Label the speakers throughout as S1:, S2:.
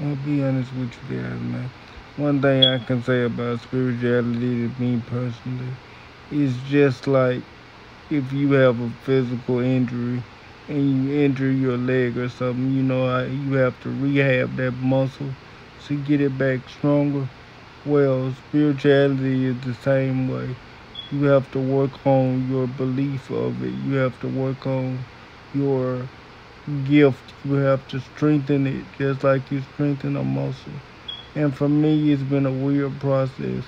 S1: I'll be honest with you guys, man. One thing I can say about spirituality to me personally is just like if you have a physical injury and you injure your leg or something, you know, you have to rehab that muscle to get it back stronger. Well, spirituality is the same way. You have to work on your belief of it. You have to work on your gift. You have to strengthen it just like you strengthen a muscle. And for me, it's been a weird process.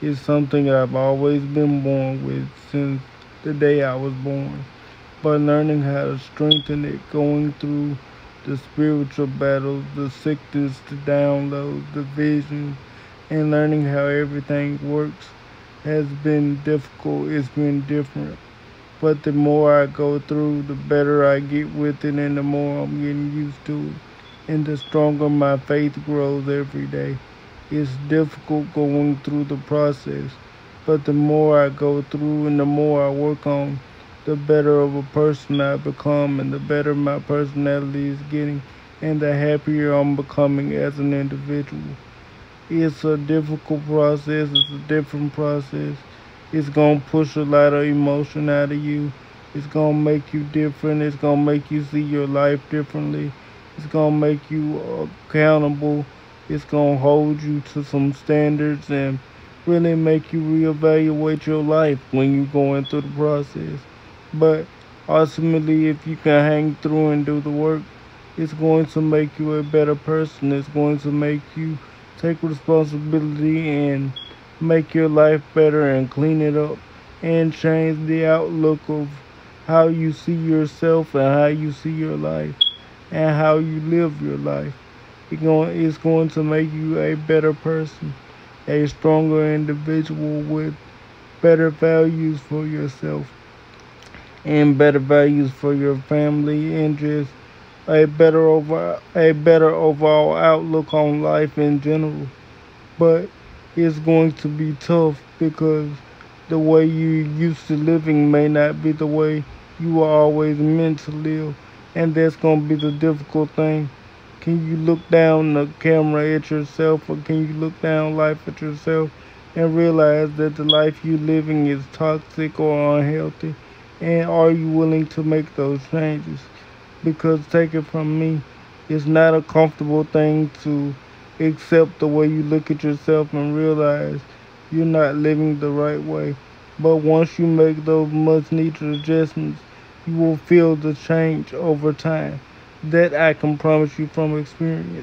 S1: It's something I've always been born with since the day I was born. But learning how to strengthen it, going through the spiritual battles, the sickness, the downloads, the vision, and learning how everything works has been difficult. It's been different. But the more I go through, the better I get with it and the more I'm getting used to it. And the stronger my faith grows every day. It's difficult going through the process. But the more I go through and the more I work on, the better of a person I become and the better my personality is getting and the happier I'm becoming as an individual. It's a difficult process, it's a different process. It's gonna push a lot of emotion out of you. It's gonna make you different. It's gonna make you see your life differently. It's gonna make you accountable. It's gonna hold you to some standards and really make you reevaluate your life when you're going through the process. But ultimately, if you can hang through and do the work, it's going to make you a better person. It's going to make you take responsibility and make your life better and clean it up and change the outlook of how you see yourself and how you see your life and how you live your life. It's going, to make you a better person, a stronger individual with better values for yourself and better values for your family and just a better over a better overall outlook on life in general. But it's going to be tough because the way you used to living may not be the way you were always meant to live. And that's going to be the difficult thing. Can you look down the camera at yourself or can you look down life at yourself and realize that the life you're living is toxic or unhealthy? And are you willing to make those changes? Because take it from me, it's not a comfortable thing to accept the way you look at yourself and realize you're not living the right way. But once you make those much needed adjustments, you will feel the change over time. That I can promise you from experience.